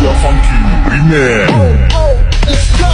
Mega Funky Remix. Oh, oh, let's go.